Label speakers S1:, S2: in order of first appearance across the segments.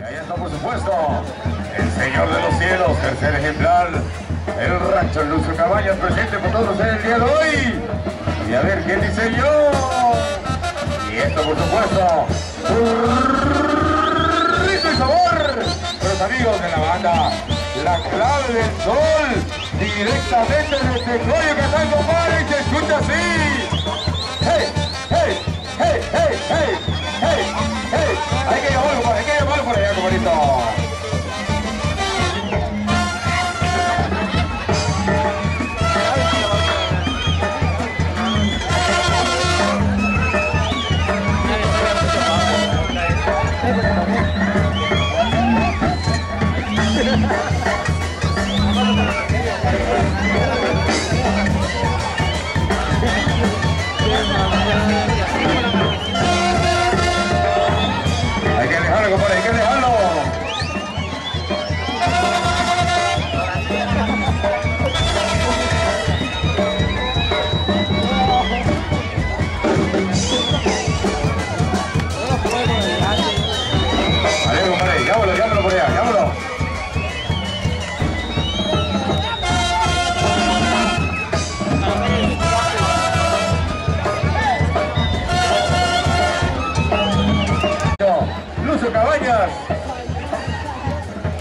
S1: Y ahí está, por supuesto, el Señor de los Cielos, tercer ejemplar, el rancho Lucio Cabañas, presente por todos ustedes el día de hoy. Y a ver qué dice yo. Y esto, por supuesto, rico y sabor. Los amigos de la banda, la clave del sol, directamente desde Coyo que está en por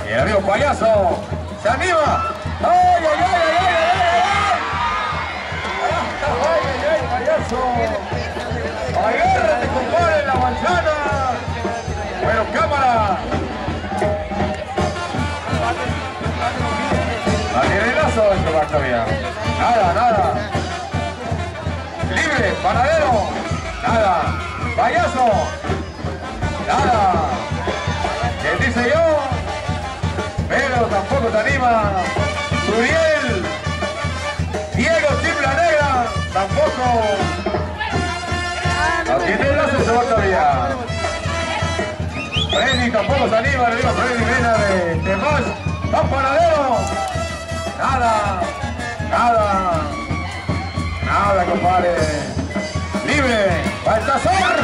S1: Y el payaso. ¿Se anima? ¡Ay, ay, ay, ay, ay, ay! ¡Ay, ay, ay, payaso! ¡Agárrate, compadre, la manzana! Pero cámara. La tiene el lazo, esto va todavía. Nada, nada. Libre, panadero. Nada. Payaso. Dice? Pero tampoco se anima. Suriel. Diego Chipla Negra. Tampoco. No tiene se va todavía. Freddy tampoco se anima, le digo Freddy Mena de, de más. ¡Va panadero! Nada, nada, nada, compadre. Libre, Baltasar,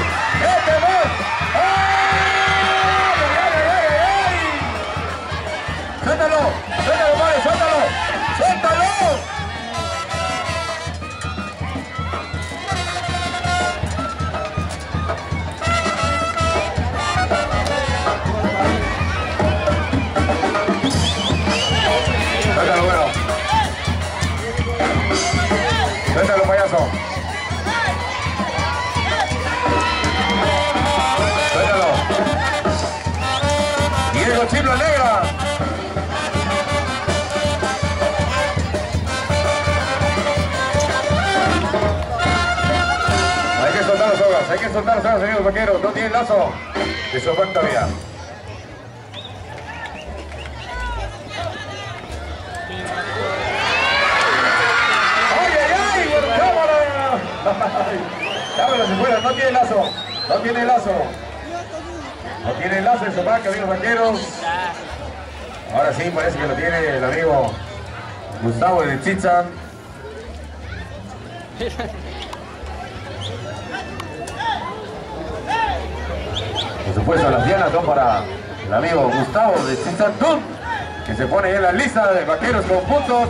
S1: payaso. Suéltalo. Diego Chibla Negra. Hay que soltar las sogas, hay que soltar las sogas, amigos vaqueros. No tienen lazo. Eso va todavía. ¡Ay, ay, ay! ¡Por se fuera, no tiene lazo. No tiene lazo. No tiene lazo en sopaca, amigos vaqueros. Ahora sí, parece que lo tiene el amigo Gustavo de Chitzan. Por supuesto, las dianas son para el amigo Gustavo de Chitzan Tun, que se pone en la lista de vaqueros con puntos